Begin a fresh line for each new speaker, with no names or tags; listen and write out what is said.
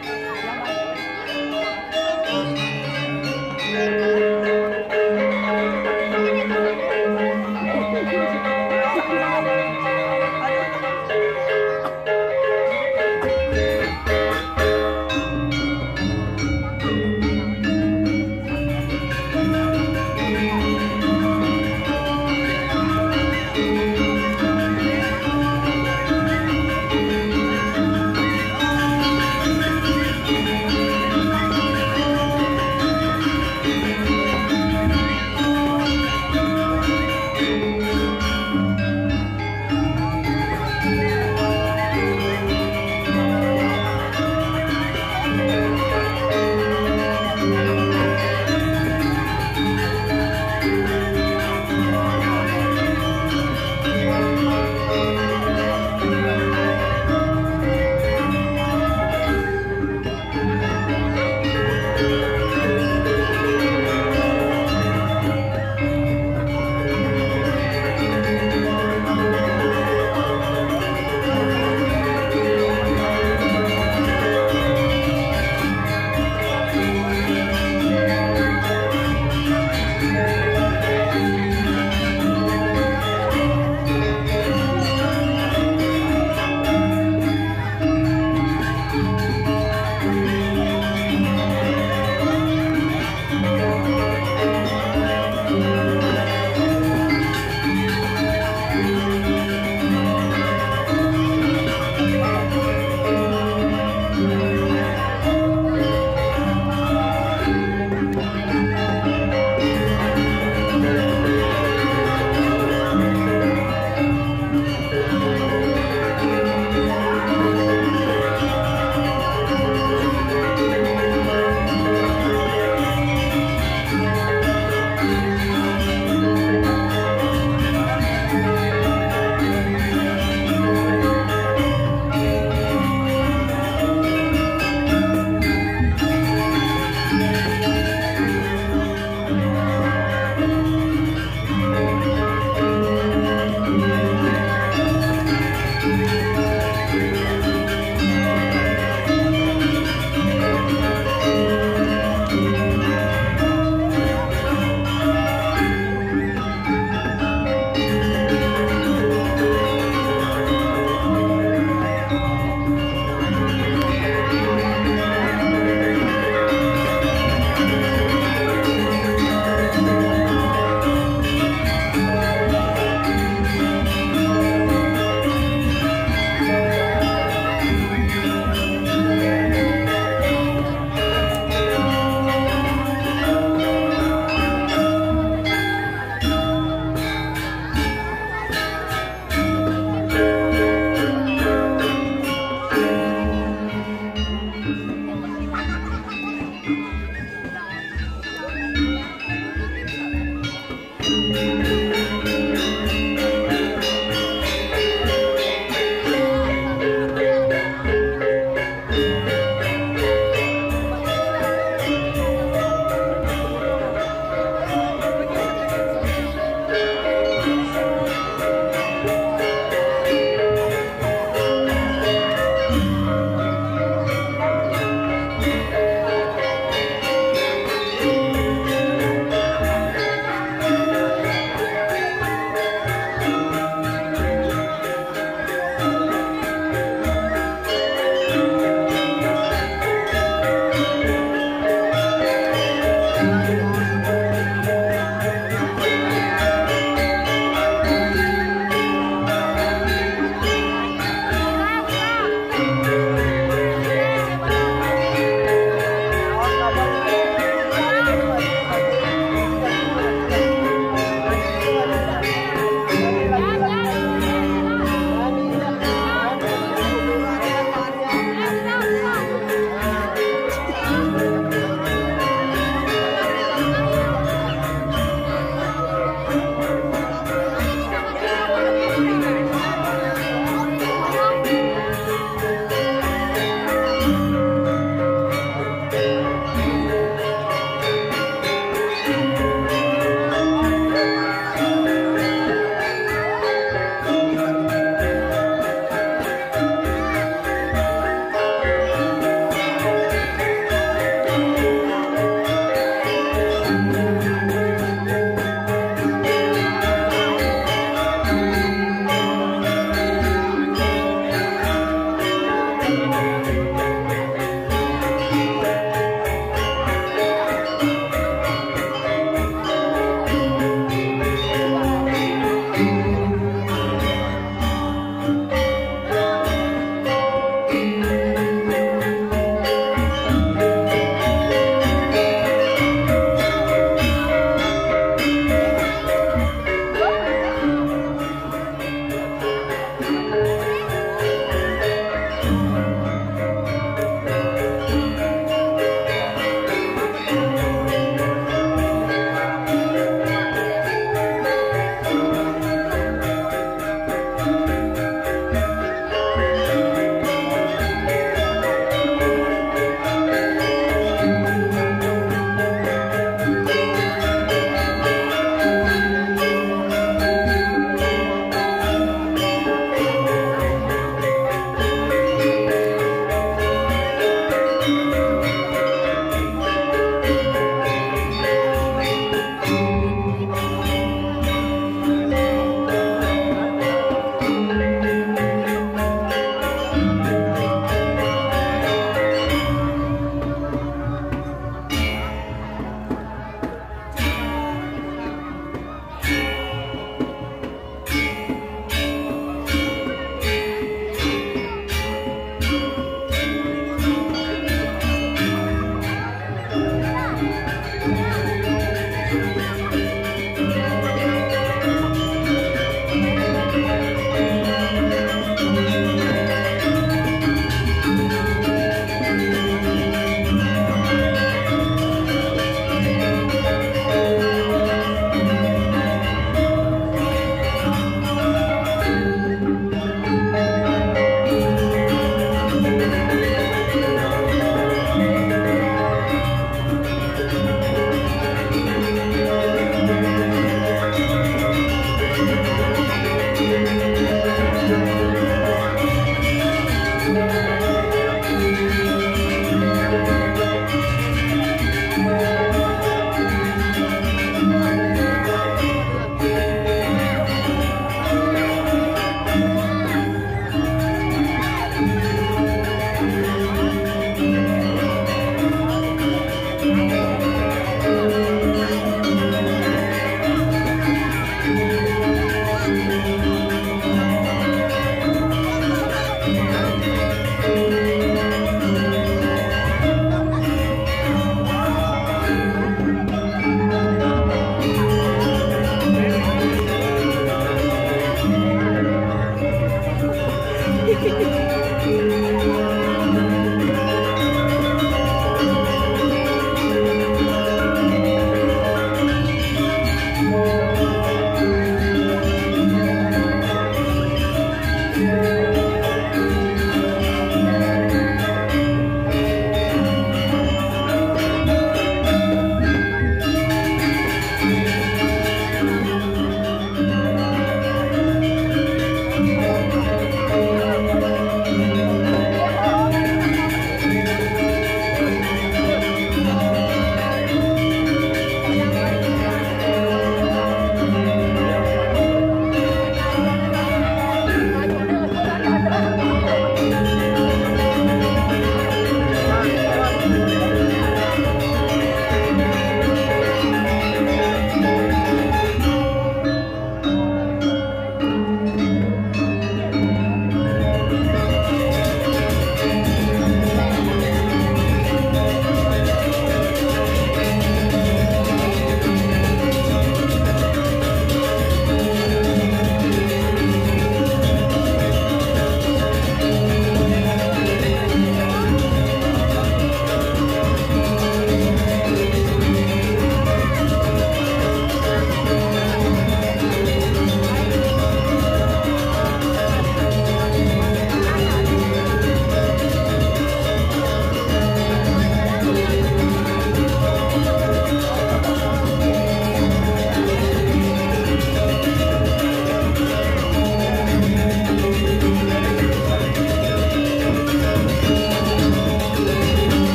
Yeah.